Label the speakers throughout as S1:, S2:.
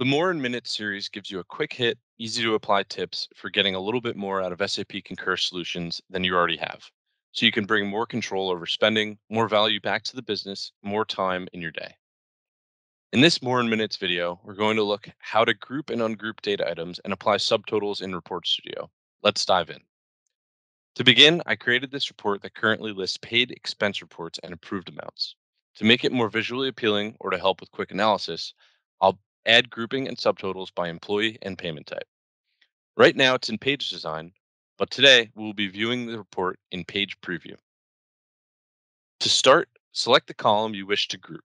S1: The More in Minutes series gives you a quick hit, easy to apply tips for getting a little bit more out of SAP Concur solutions than you already have. So you can bring more control over spending, more value back to the business, more time in your day. In this More in Minutes video, we're going to look how to group and ungroup data items and apply subtotals in Report Studio. Let's dive in. To begin, I created this report that currently lists paid expense reports and approved amounts. To make it more visually appealing or to help with quick analysis, I'll add grouping and subtotals by employee and payment type. Right now it's in page design, but today we will be viewing the report in page preview. To start, select the column you wish to group.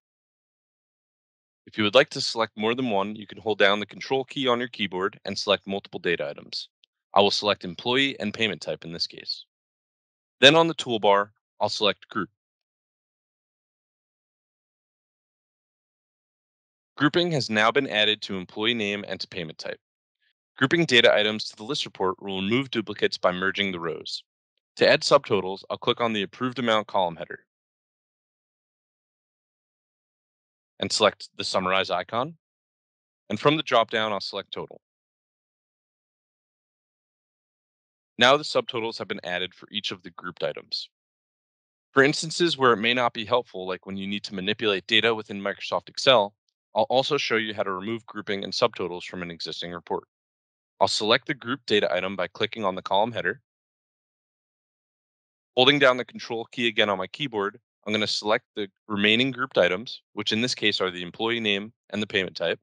S1: If you would like to select more than one, you can hold down the control key on your keyboard and select multiple data items. I will select employee and payment type in this case. Then on the toolbar, I'll select group. Grouping has now been added to employee name and to payment type. Grouping data items to the list report will remove duplicates by merging the rows. To add subtotals, I'll click on the approved amount column header and select the summarize icon. And from the dropdown, I'll select total. Now the subtotals have been added for each of the grouped items. For instances where it may not be helpful, like when you need to manipulate data within Microsoft Excel, I'll also show you how to remove grouping and subtotals from an existing report. I'll select the group data item by clicking on the column header. Holding down the control key again on my keyboard, I'm going to select the remaining grouped items, which in this case are the employee name and the payment type.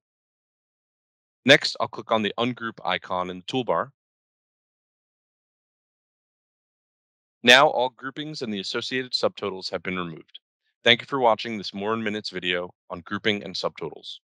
S1: Next, I'll click on the ungroup icon in the toolbar. Now all groupings and the associated subtotals have been removed. Thank you for watching this More in Minutes video on grouping and subtotals.